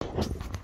is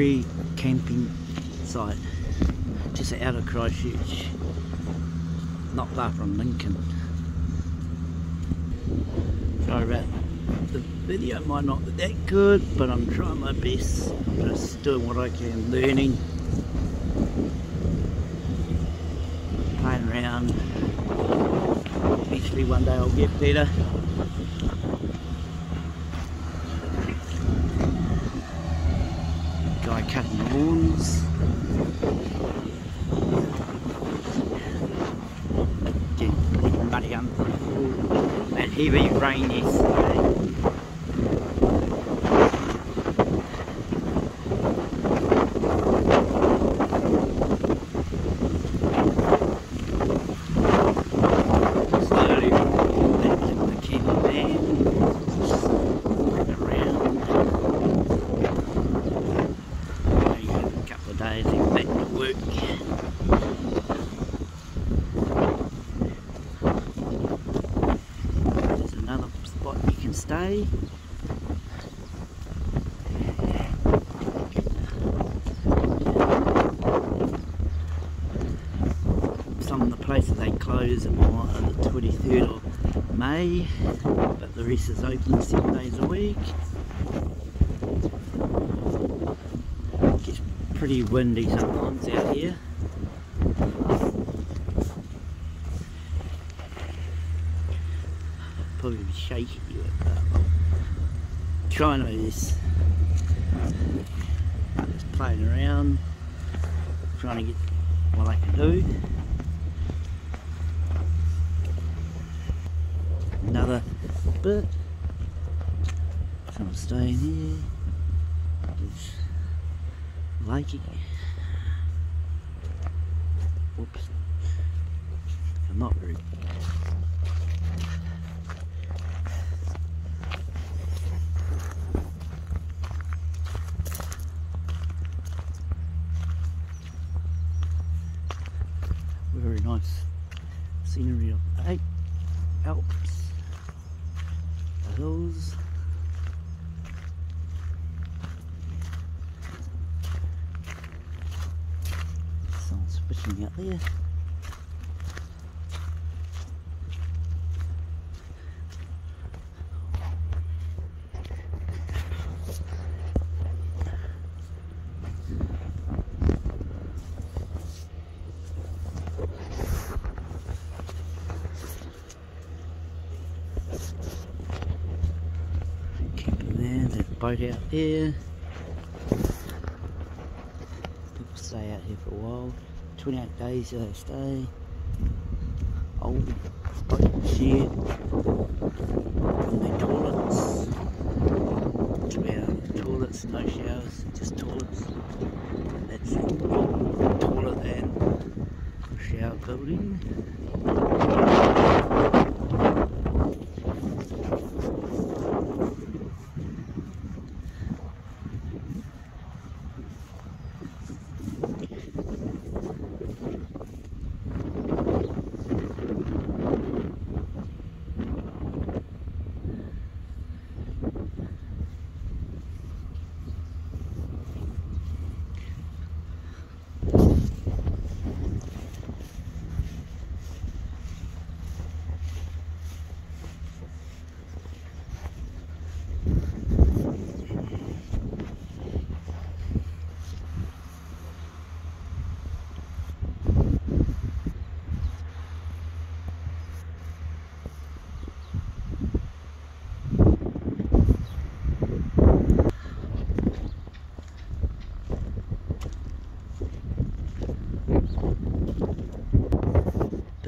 free camping site just out of Christchurch, not far from Lincoln. Sorry about the video might not be that good, but I'm trying my best. Just doing what I can, learning, playing around. Eventually one day I'll get better. Muddy under that heavy rain yesterday. day Some of the places they close on the 23rd of May, but the rest is open seven days a week. It gets pretty windy sometimes out here. Probably be shaky, but uh, trying to just, just playing around, trying to get what I can do. Another bit. I'm staying here. It's likey. Whoops. I'm not very nice scenery of the Alps, the hills. Someone's fishing out there. Boat out there. People stay out here for a while. 28 days they stay. Old boat shed. And the toilets. About toilets, no showers, just toilets. That's it. Toilet and shower building.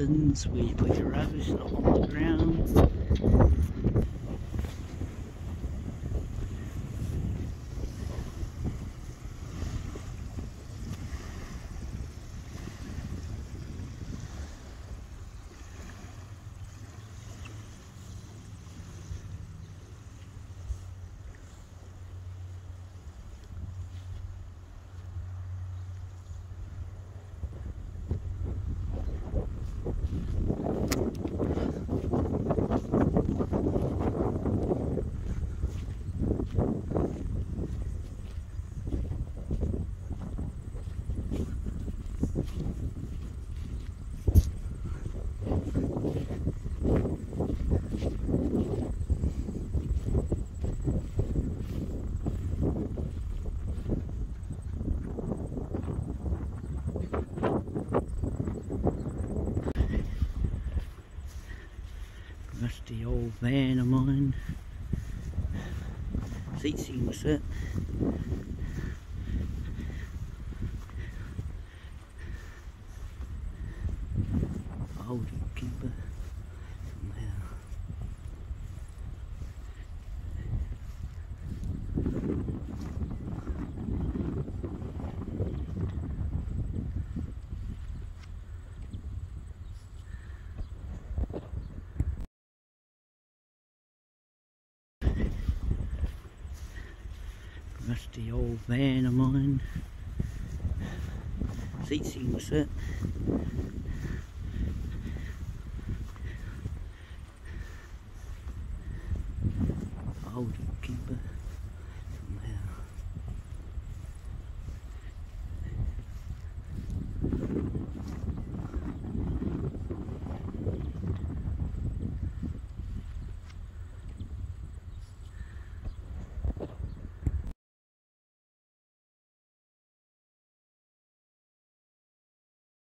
You put your rubbish on the ground. Rusty old van of mine. Sit. Old keeper. Rusty old van of mine. You can sit. Old keeper.